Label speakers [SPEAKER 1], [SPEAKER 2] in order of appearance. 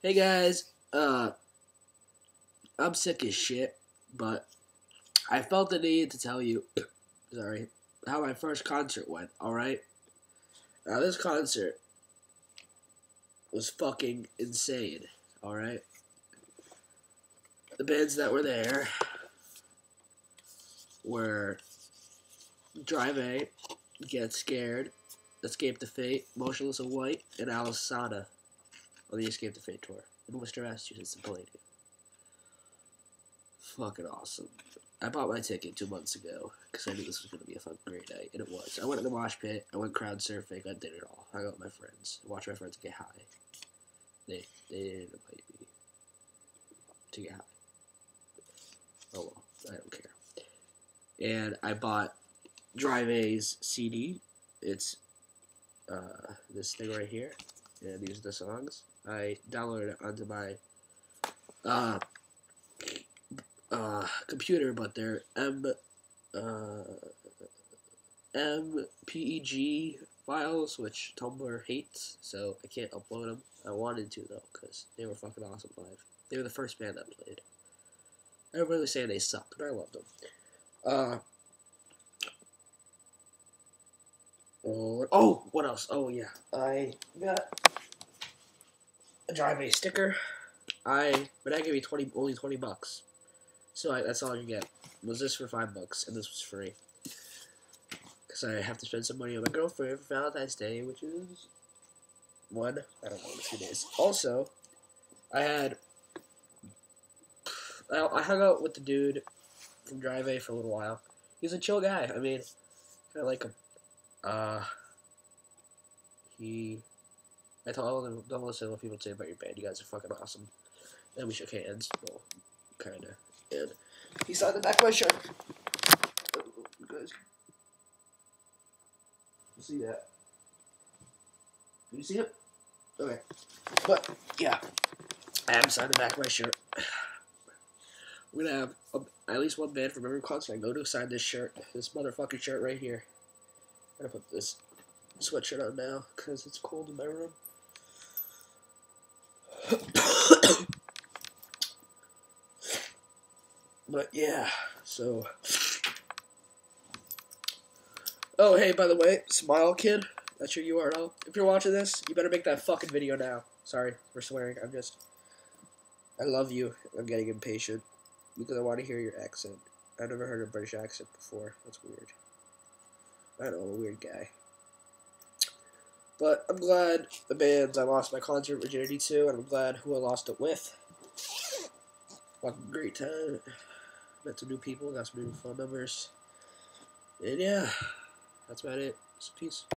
[SPEAKER 1] Hey guys, uh, I'm sick as shit, but I felt the need to tell you, sorry, how my first concert went, alright? Now, this concert was fucking insane, alright? The bands that were there were Drive A, Get Scared, Escape the Fate, Motionless in White, and Alice Sada on the Escape the Fate tour in Worcester, Massachusetts, and Palladium. Fucking awesome. I bought my ticket two months ago because I knew this was going to be a fucking great night, and it was. I went to the mosh pit, I went crowd surfing, I did it all. I got my friends, watched my friends get high. They, they didn't invite me to get high. Oh well, I don't care. And I bought Drive A's CD. It's uh, this thing right here, and these are the songs. I downloaded it onto my uh, uh, computer, but they're M uh, MPEG files, which Tumblr hates, so I can't upload them. I wanted to though, because they were fucking awesome live. They were the first band that played. Everybody was saying they sucked, but I loved them. Uh, oh, oh, what else? Oh yeah, I got a drive a sticker. I but I gave me twenty only twenty bucks, so I, that's all you get. Was this for five bucks and this was free? Because I have to spend some money on my girlfriend for Valentine's Day, which is one I don't know a days. Also, I had I, I hung out with the dude from Drive A for a little while. He's a chill guy. I mean, I like him. Uh, he I told him, don't listen to what people say about your band. You guys are fucking awesome. And we shook hands. Well, kind of. And he signed the back of my shirt. You guys. You see that? Can you see it? Okay. But, yeah. I have signed the back of my shirt. We're gonna have a, at least one band from every concert I go to sign this shirt. This motherfucking shirt right here. Gonna put this sweatshirt on now because it's cold in my room. but yeah, so. Oh, hey, by the way, Smile Kid, that's your URL. If you're watching this, you better make that fucking video now. Sorry for swearing. I'm just. I love you. I'm getting impatient because I want to hear your accent. I've never heard a British accent before. That's weird. I know, a weird guy. But I'm glad the bands I lost my concert virginity to, and I'm glad who I lost it with. Fucking great time. Met some new people, got some new phone numbers. And yeah, that's about it. So peace.